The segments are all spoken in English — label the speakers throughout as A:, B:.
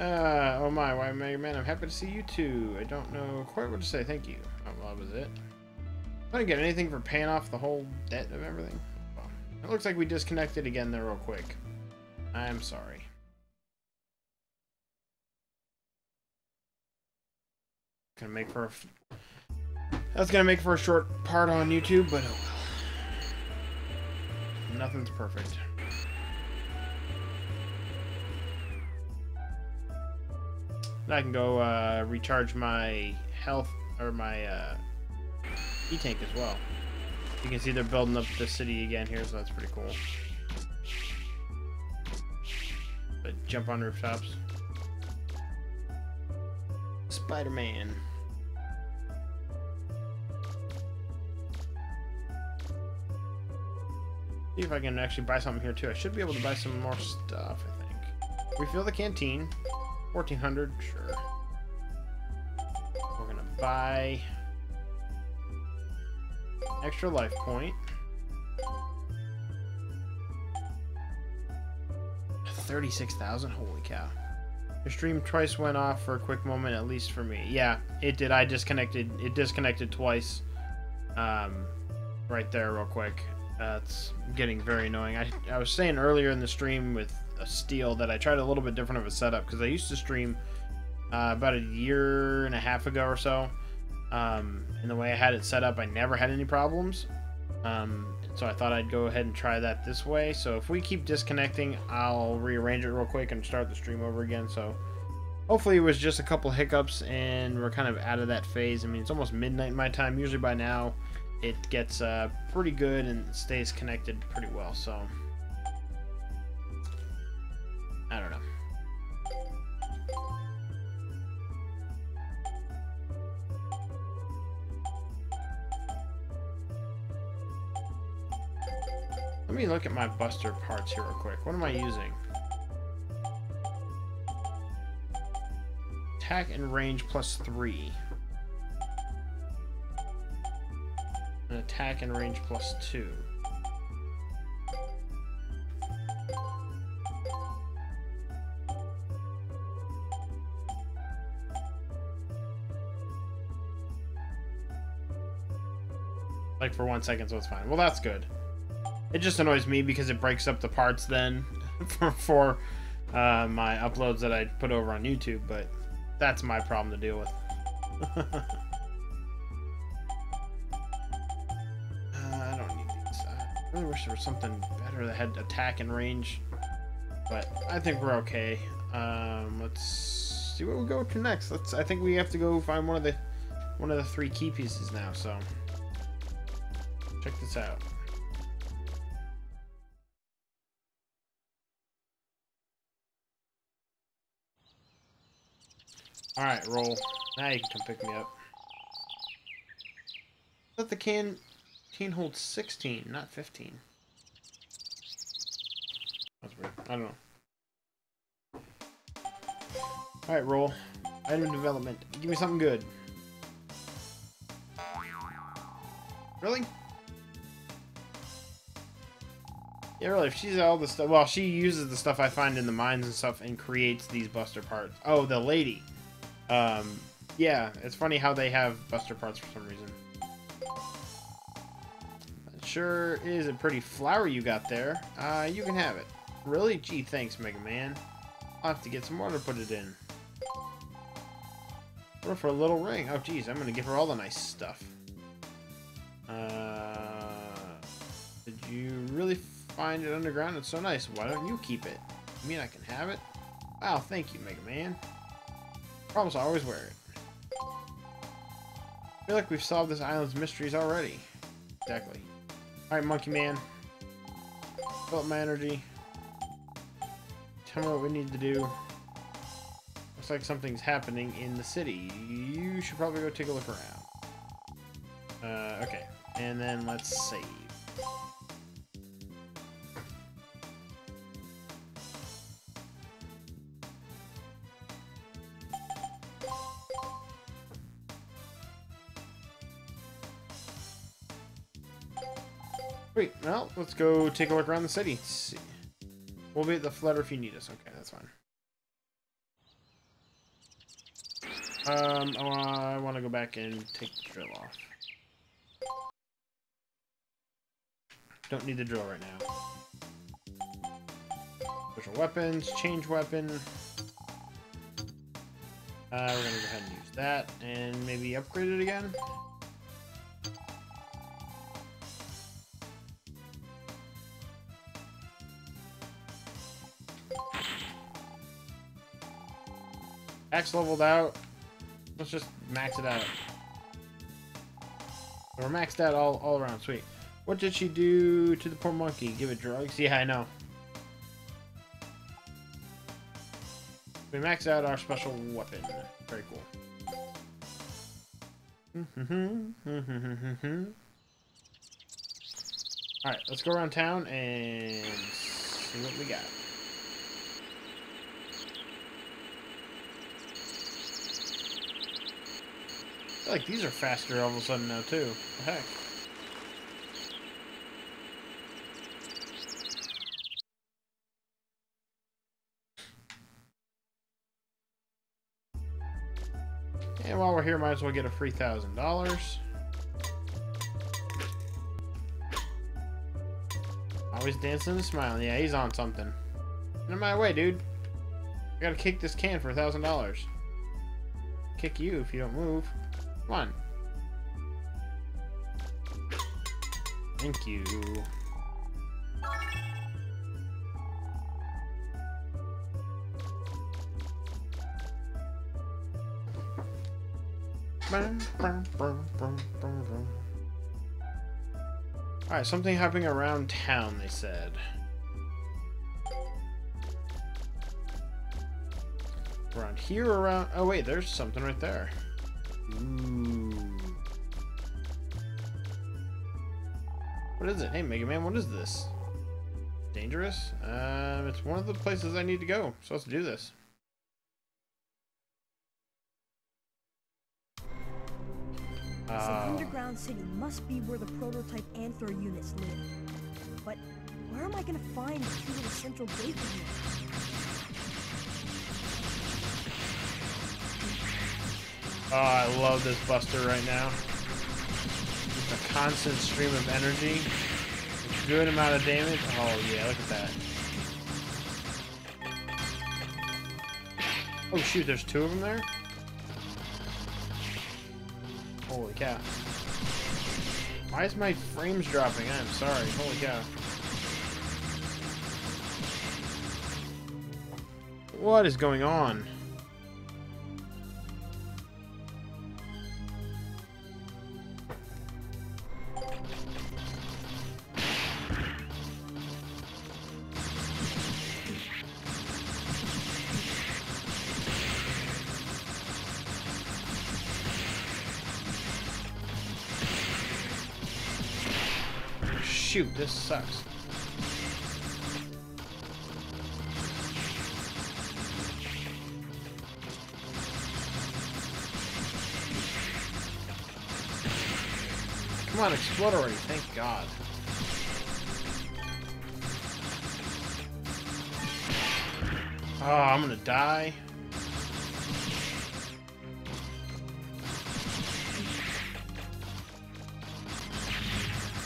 A: Uh, oh my, why Mega Man? I'm happy to see you too. I don't know quite what to say. Thank you. Oh, well, that was it. I didn't get anything for paying off the whole debt of everything. Well, it looks like we disconnected again there real quick. I'm sorry. Gonna make for That's gonna make for a short part on YouTube, but oh well. Nothing's perfect. I can go uh, recharge my health or my uh, E-tank as well. You can see they're building up the city again here, so that's pretty cool. But jump on rooftops. Spider-Man. See if I can actually buy something here too. I should be able to buy some more stuff, I think. Refill the canteen. 1400, sure. We're gonna buy extra life point. 36,000? Holy cow. The stream twice went off for a quick moment, at least for me. Yeah, it did. I disconnected. It disconnected twice. Um, right there, real quick. That's uh, getting very annoying. I, I was saying earlier in the stream with a steel that I tried a little bit different of a setup because I used to stream uh, about a year and a half ago or so. Um, and the way I had it set up, I never had any problems. Um, so I thought I'd go ahead and try that this way. So if we keep disconnecting, I'll rearrange it real quick and start the stream over again. So hopefully it was just a couple hiccups and we're kind of out of that phase. I mean, it's almost midnight my time. Usually by now it gets uh, pretty good and stays connected pretty well. So me look at my buster parts here real quick. What am I using? Attack and range plus three. Attack and range plus two. Like for one second, so it's fine. Well, that's good. It just annoys me because it breaks up the parts then for, for uh, my uploads that I put over on YouTube, but that's my problem to deal with. uh, I don't need these. I really wish there was something better that had attack and range, but I think we're okay. Um, let's see what we go to next. Let's. I think we have to go find one of the one of the three key pieces now. So. Check this out. Alright, Roll. Now you can come pick me up. But the can can hold 16, not 15. That's weird. I don't know. Alright, Roll. Item development. Give me something good. Really? Yeah, really, if she's all the stuff... Well, she uses the stuff I find in the mines and stuff and creates these buster parts. Oh, the lady. Um, yeah, it's funny how they have buster parts for some reason. Sure is a pretty flower you got there. Uh, you can have it. Really? Gee, thanks, Mega Man. I'll have to get some water to put it in. Or for a little ring. Oh, geez, I'm to give her all the nice stuff. Uh, did you really find it underground. It's so nice. Why don't you keep it? You mean I can have it? Wow, thank you, Mega Man. Promise I always wear it. I feel like we've solved this island's mysteries already. Exactly. Alright, Monkey Man. Fill up my energy. Tell me what we need to do. Looks like something's happening in the city. You should probably go take a look around. Uh, okay. And then let's save. Sweet. Well, let's go take a look around the city. We'll be at the Flutter if you need us. Okay, that's fine. Um, oh, I want to go back and take the drill off. Don't need the drill right now. Special weapons, change weapon. Uh, we're gonna go ahead and use that, and maybe upgrade it again. Max leveled out. Let's just max it out. We're maxed out all, all around. Sweet. What did she do to the poor monkey? Give it drugs? Yeah, I know. We max out our special weapon. Very cool. Alright, let's go around town and see what we got. Like these are faster all of a sudden now too. The heck? And while we're here, might as well get a free thousand dollars. Always dancing and smiling. Yeah, he's on something. Get my way, dude. I gotta kick this can for a thousand dollars. Kick you if you don't move. Come on. Thank you. Alright, something happening around town, they said. Around here, around... Oh, wait, there's something right there. Ooh. What is it? Hey, Mega Man, what is this? Dangerous? Um, it's one of the places I need to go. So let's do this.
B: The uh, underground city must be where the prototype Anther units live. But where am I gonna find the key to the central gate
A: Oh, I love this Buster right now. A constant stream of energy. Good amount of damage. Oh, yeah, look at that. Oh, shoot, there's two of them there? Holy cow. Why is my frames dropping? I'm sorry. Holy cow. What is going on? This sucks. Come on, explode already, thank God. Oh, I'm gonna die.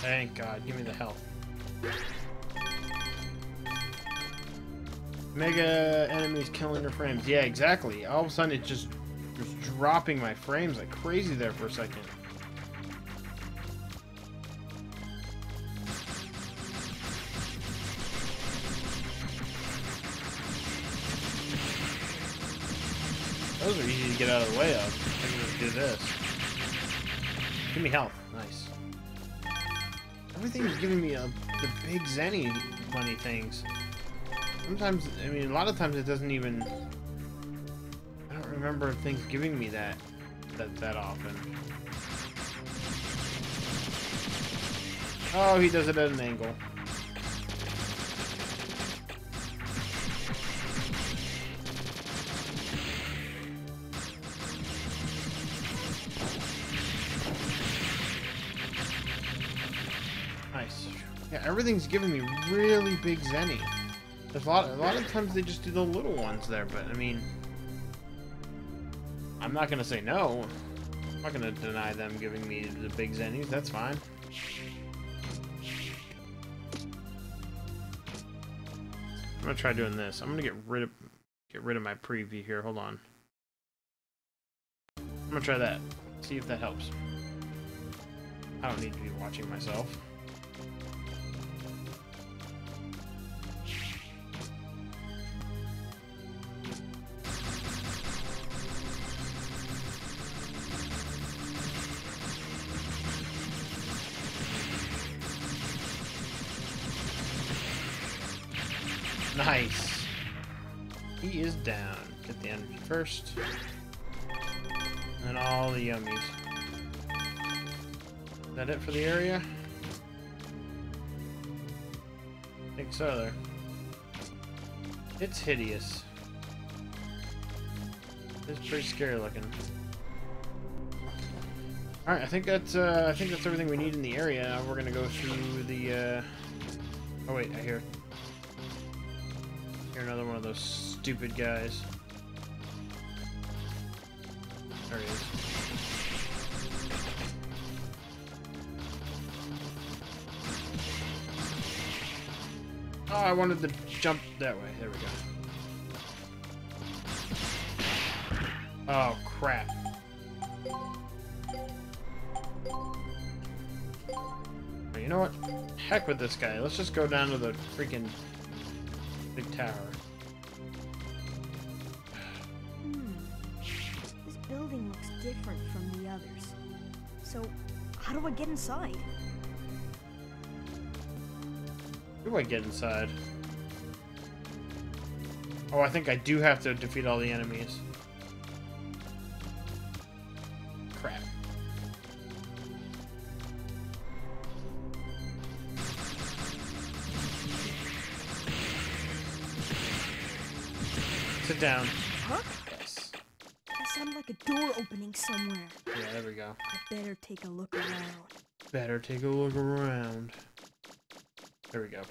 A: Thank God. Give me the health. Mega enemies killing your frames. Yeah, exactly. All of a sudden, it just was dropping my frames like crazy there for a second. Those are easy to get out of the way of. I can just do this. Give me health. Everything's giving me a, the big Zenny money things. Sometimes, I mean, a lot of times it doesn't even... I don't remember things giving me that that, that often. Oh, he does it at an angle. Everything's giving me really big Zenny. There's a lot, a lot of times they just do the little ones there, but I mean, I'm not gonna say no. I'm not gonna deny them giving me the big zennies. That's fine. I'm gonna try doing this. I'm gonna get rid of get rid of my preview here. Hold on. I'm gonna try that. See if that helps. I don't need to be watching myself. Nice. He is down. Get the energy first. And all the yummies. Is that it for the area? I think so there. It's hideous. It's pretty scary looking. Alright, I think that's uh, I think that's everything we need in the area. Now we're gonna go through the uh... Oh wait, I hear those stupid guys. There he is. Oh, I wanted to jump that way. There we go. Oh, crap. You know what? Heck with this guy. Let's just go down to the freaking big tower.
B: How I get inside?
A: Who do I get inside? Oh, I think I do have to defeat all the enemies. Crap. Sit down. We go.
B: I better take a look around.
A: Better take a look around. There we go.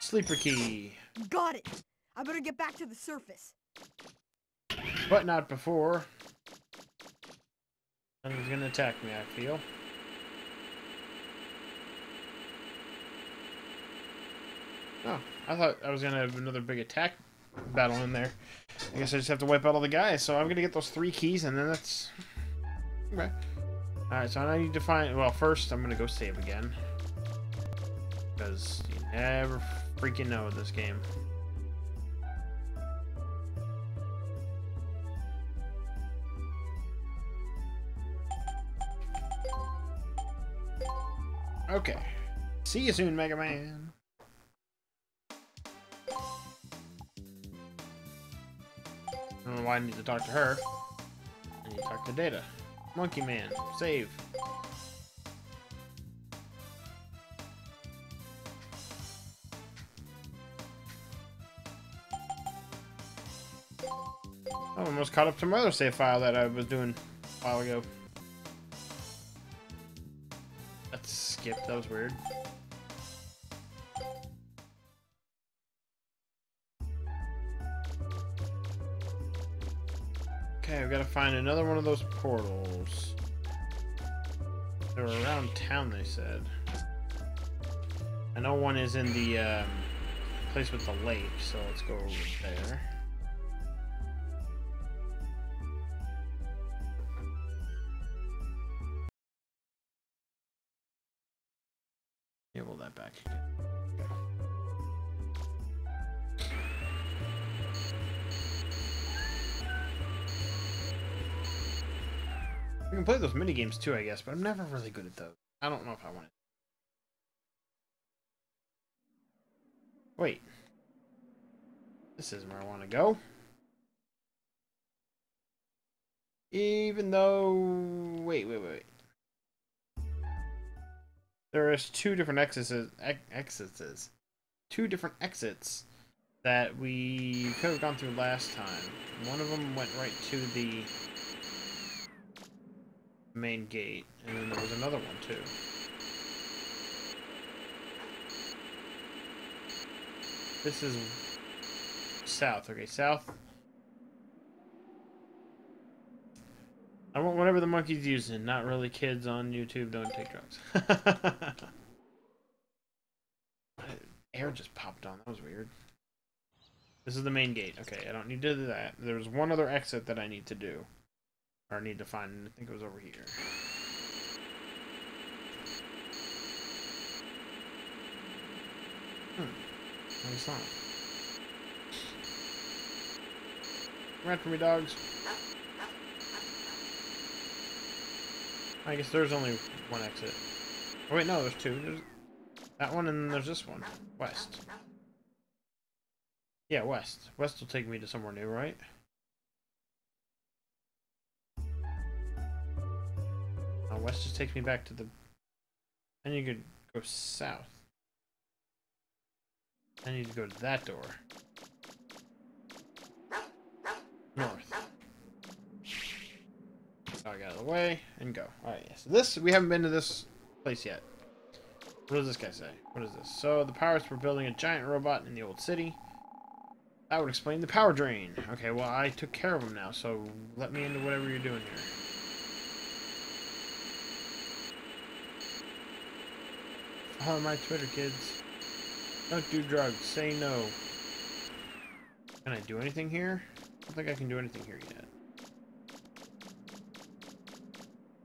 A: Sleeper key.
B: Got it! I better get back to the surface.
A: But not before. Something's gonna attack me, I feel. Oh, I thought I was gonna have another big attack battle in there. I guess I just have to wipe out all the guys, so I'm gonna get those three keys and then that's... Okay. Alright, so I need to find... Well, first I'm gonna go save again. Because you never freaking know this game. Okay. See you soon, Mega Man. I don't know why I need to talk to her. I need to talk to Data. Monkey Man, save. Oh, I almost caught up to my other save file that I was doing a while ago. That skipped, that was weird. I've got to find another one of those portals. They're around town, they said. I know one is in the um, place with the lake, so let's go over there. Enable that back again. We can play those mini games too, I guess, but I'm never really good at those. I don't know if I want it. Wait. This isn't where I want to go. Even though... Wait, wait, wait. There is two different exits, exits, two different exits that we could have gone through last time. One of them went right to the main gate, and then there was another one too. This is south. Okay, south. I want whatever the monkey's using. Not really kids on YouTube. Don't take drugs. Air just popped on. That was weird. This is the main gate. Okay, I don't need to do that. There's one other exit that I need to do. Or I need to find. I think it was over here. Hmm. No, it's not. Come after me, dogs. I guess there's only one exit. Oh wait, no, there's two. There's that one and there's this one. West. Yeah, west. West will take me to somewhere new, right? West just takes me back to the... Then you could go south. I need to go to that door. North. So I got out of the way and go. Alright, yes. So this, we haven't been to this place yet. What does this guy say? What is this? So the pirates were building a giant robot in the old city. That would explain the power drain. Okay, well I took care of them now, so let me into whatever you're doing here. Follow my Twitter, kids. Don't do drugs. Say no. Can I do anything here? I don't think I can do anything here yet.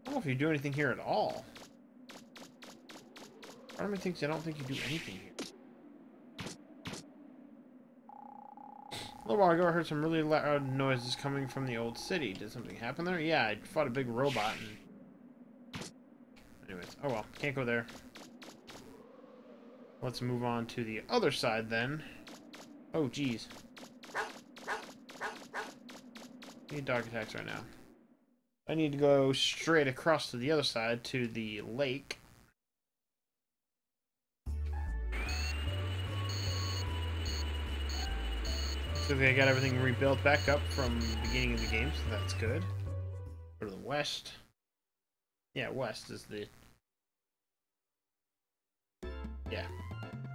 A: I don't know if you do anything here at all. Me thinks I don't think you do anything here. A little while ago, I heard some really loud noises coming from the old city. Did something happen there? Yeah, I fought a big robot and... Anyways, oh well, can't go there. Let's move on to the other side then. Oh, geez. Need dog attacks right now. I need to go straight across to the other side to the lake. So they got everything rebuilt back up from the beginning of the game, so that's good. Go to the west. Yeah, west is the...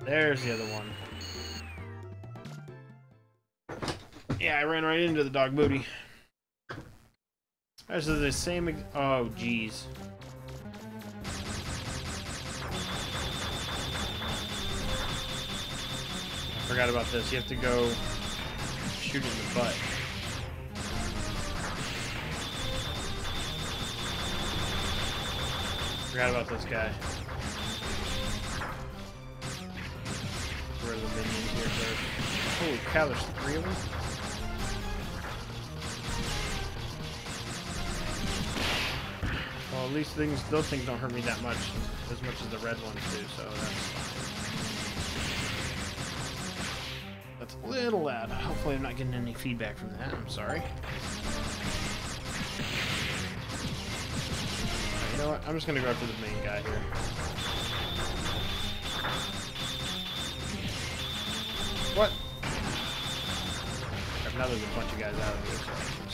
A: there's the other one. Yeah, I ran right into the dog booty. This is the same. Oh, jeez. Forgot about this. You have to go shoot in the butt. Forgot about this guy. The here first. Holy cow, there's three of them? Well, at least things, those things don't hurt me that much, as much as the red ones do, so that's. That's a little loud. Hopefully I'm not getting any feedback from that. I'm sorry. Right, you know what? I'm just gonna go after the main guy here. What? Now there's a bunch of guys out of here. hit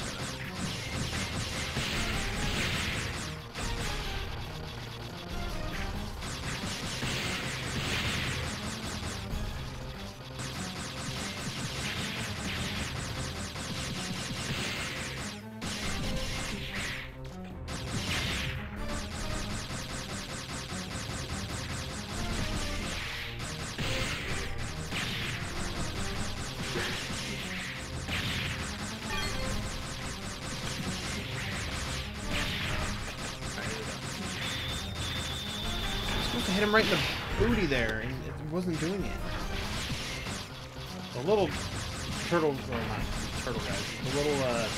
A: him right in the booty there, and it wasn't doing it. The little turtle, well not turtle guys, the little, uh,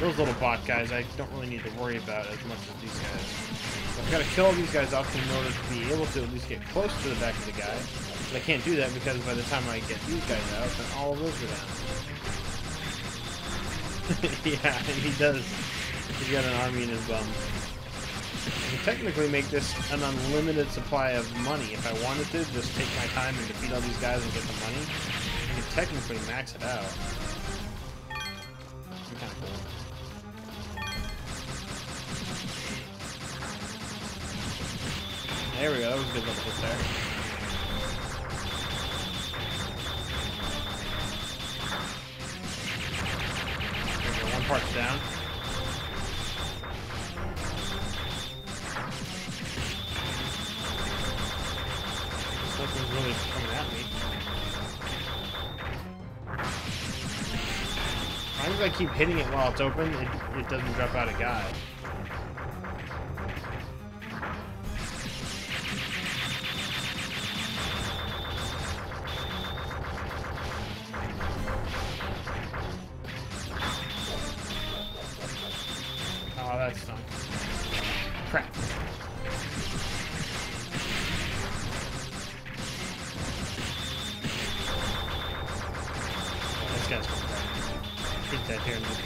A: those little bot guys I don't really need to worry about as much as these guys. So I've got to kill all these guys off in order to be able to at least get close to the back of the guy. But I can't do that because by the time I get these guys out, then all of those are down. yeah, he does. He's got an army in his bum could technically make this an unlimited supply of money if I wanted to. Just take my time and defeat all these guys and get the money. I could technically max it out. There we go. That was a good little hit there. parts down. Keep hitting it while it's open, it, it doesn't drop out a guy. Oh, that's. Crap. This guy's Get that here in a moment.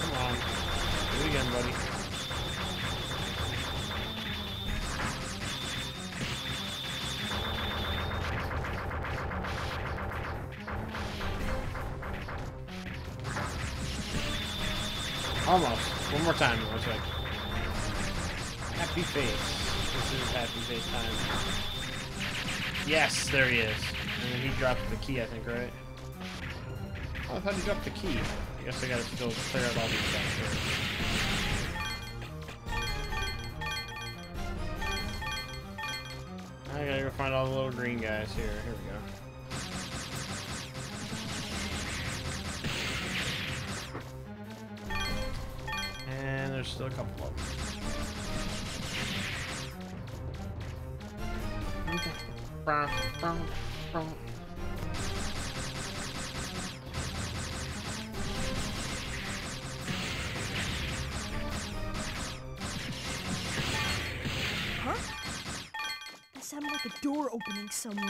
A: Come on. Do it again, buddy. Almost. One more time. It looks like. Happy face. This is happy face time. Yes, there he is. And then he dropped the key, I think, right? Oh, I thought he dropped the key. I guess I gotta still clear out all these guys first. I gotta go find all the little green guys here. Here we go. And there's still a couple of them. Brown, brown.
B: Huh? That sounded like a door opening somewhere.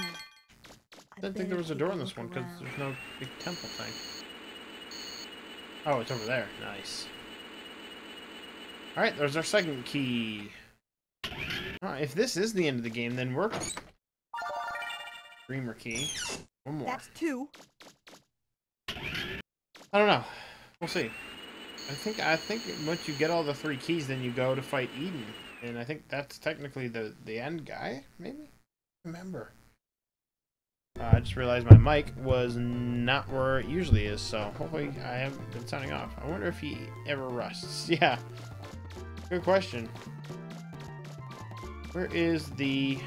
A: I didn't think there was a door in this one because there's no big temple thing. Oh, it's over there. Nice. Alright, there's our second key. Alright, if this is the end of the game, then we're... Dreamer key. One more.
B: That's two.
A: I don't know. We'll see. I think I think once you get all the three keys, then you go to fight Eden, and I think that's technically the the end guy. Maybe. Remember. Uh, I just realized my mic was not where it usually is, so hopefully I haven't been sounding off. I wonder if he ever rusts. Yeah. Good question. Where is the...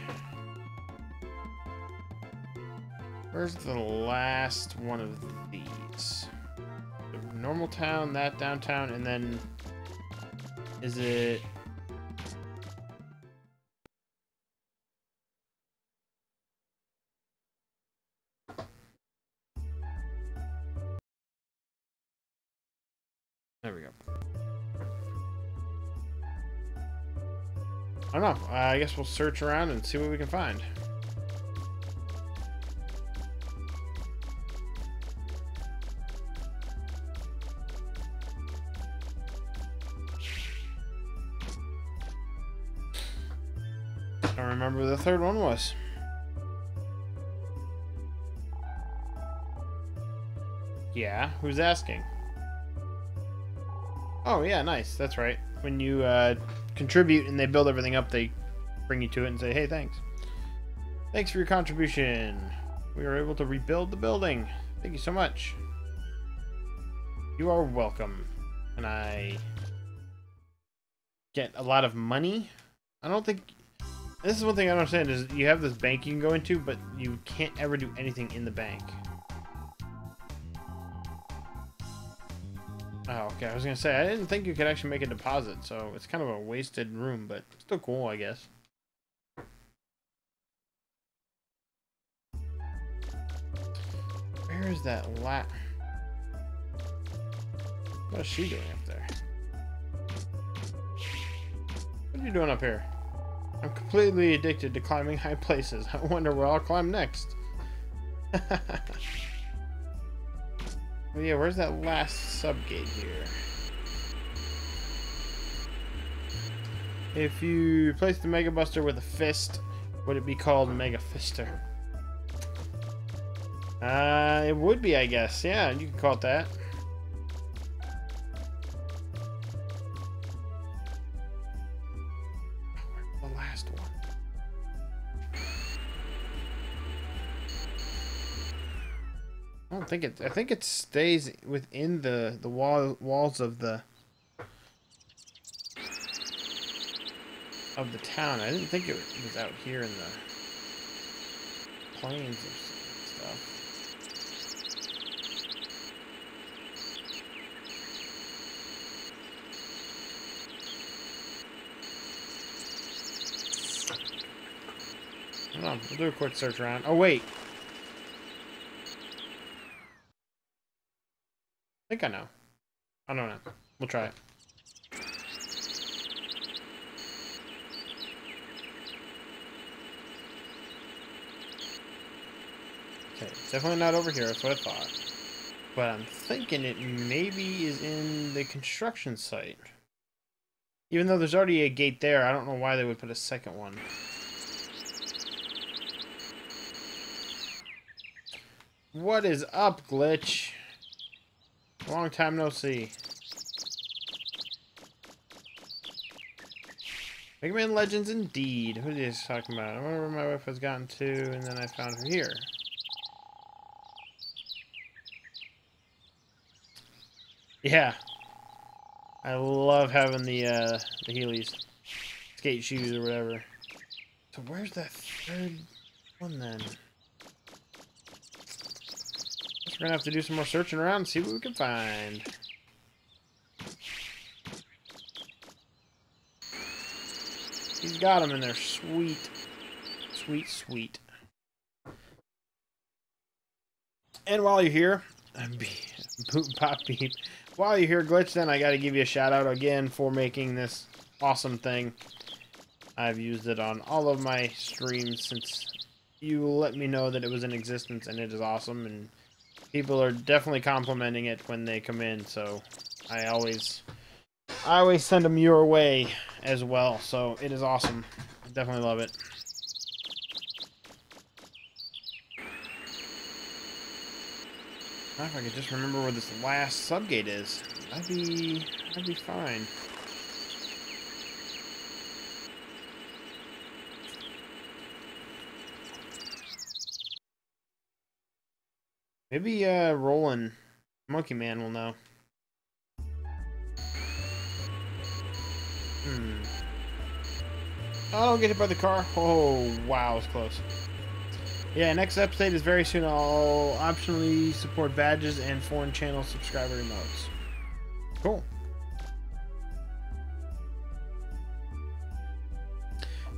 A: Where's the last one of these? The normal town, that downtown, and then... Is it... There we go. I don't know. Uh, I guess we'll search around and see what we can find. Third one was. Yeah, who's asking? Oh yeah, nice. That's right. When you uh, contribute and they build everything up, they bring you to it and say, "Hey, thanks. Thanks for your contribution. We were able to rebuild the building. Thank you so much. You are welcome." And I get a lot of money. I don't think this is one thing I don't understand is you have this bank you can go into, but you can't ever do anything in the bank. Oh, okay. I was gonna say I didn't think you could actually make a deposit, so it's kind of a wasted room, but still cool, I guess. Where is that lat? What is she doing up there? What are you doing up here? I'm completely addicted to climbing high places. I wonder where I'll climb next. Yeah, where's that last subgate here? If you replace the Mega Buster with a fist, would it be called Mega Fister? Uh, it would be, I guess. Yeah, you could call it that. Think it. I think it stays within the the wall walls of the of the town. I didn't think it was out here in the plains and stuff. Hold on, we'll do a quick search around. Oh wait, I think I know. I don't know. We'll try it. Okay, definitely not over here. That's what I thought. But I'm thinking it maybe is in the construction site. Even though there's already a gate there, I don't know why they would put a second one. What is up, Glitch? Long time no see. Mega Man Legends indeed. Who is talking about? I wonder where my wife has gotten to, and then I found her here. Yeah. I love having the uh the Heelys. Skate shoes or whatever. So where's that third one then? We're gonna have to do some more searching around and see what we can find. He's got them in there. Sweet. Sweet, sweet. And while you're here, boot pop beep. While you're here, Glitch, then I gotta give you a shout out again for making this awesome thing. I've used it on all of my streams since you let me know that it was in existence and it is awesome and people are definitely complimenting it when they come in, so I always I always send them your way as well, so it is awesome. I definitely love it. If I could just remember where this last subgate is, I'd be I'd be fine. Maybe uh, Roland, Monkey Man will know. Hmm. Oh, don't get hit by the car. Oh, wow, it's close. Yeah, next update is very soon. I'll optionally support badges and foreign channel subscriber emotes. Cool.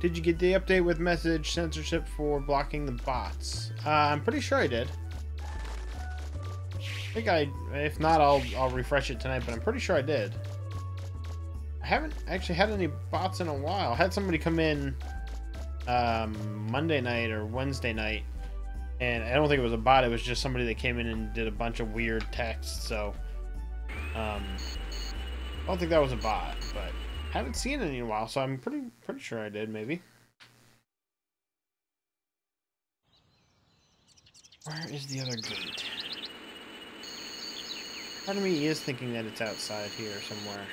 A: Did you get the update with message censorship for blocking the bots? Uh, I'm pretty sure I did. I think I, if not, I'll I'll refresh it tonight, but I'm pretty sure I did. I haven't actually had any bots in a while. I had somebody come in um, Monday night or Wednesday night, and I don't think it was a bot. It was just somebody that came in and did a bunch of weird text. So, um, I don't think that was a bot, but I haven't seen it in a while. So I'm pretty pretty sure I did. Maybe. Where is the other gate? Part of me is thinking that it's outside here somewhere.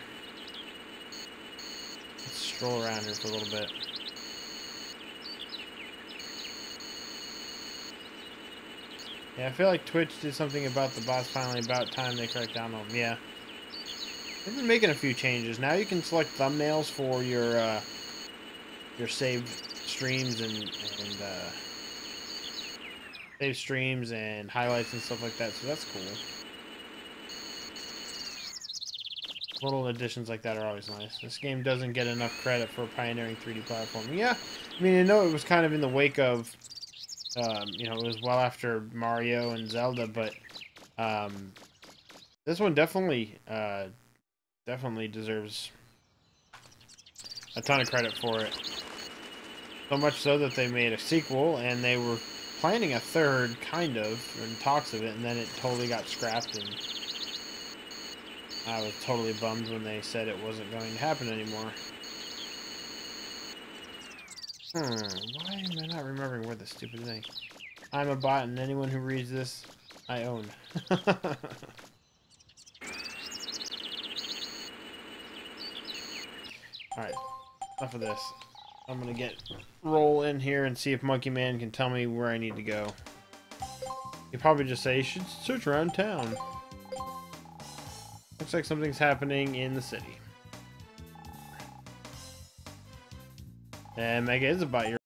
A: Let's stroll around here for a little bit. Yeah, I feel like Twitch did something about the bots finally about time they cracked down on them. Yeah. They've been making a few changes. Now you can select thumbnails for your uh, your saved streams and, and uh, save streams and highlights and stuff like that, so that's cool. Little additions like that are always nice. This game doesn't get enough credit for pioneering 3D platform. Yeah, I mean, I know it was kind of in the wake of, um, you know, it was well after Mario and Zelda, but um, this one definitely, uh, definitely deserves a ton of credit for it. So much so that they made a sequel, and they were planning a third, kind of, in talks of it, and then it totally got scrapped and I was totally bummed when they said it wasn't going to happen anymore. Hmm, why am I not remembering where the stupid thing? I'm a bot and anyone who reads this, I own. Alright, enough of this. I'm gonna get Roll in here and see if Monkey Man can tell me where I need to go. He probably just say you should search around town. Looks like something's happening in the city. And Mega is about your